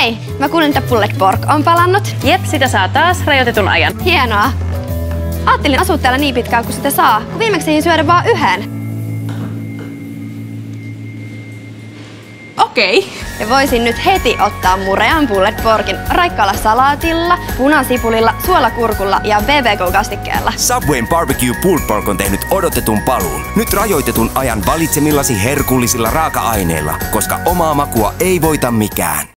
Hei, mä kuulin, että pulled pork on palannut. Jep, sitä saa taas rajoitetun ajan. Hienoa. Ajattelin asua täällä niin pitkään kuin sitä saa, kun viimeksi ei syödä vaan yhden. Okei. Okay. Ja voisin nyt heti ottaa murean pulled porkin raikkaalla salaatilla, punasipulilla, suolakurkulla ja BBQ-kastikkeella. Subwayn Barbecue Pulled Pork on tehnyt odotetun paluun. Nyt rajoitetun ajan valitsemillasi herkullisilla raaka-aineilla, koska omaa makua ei voita mikään.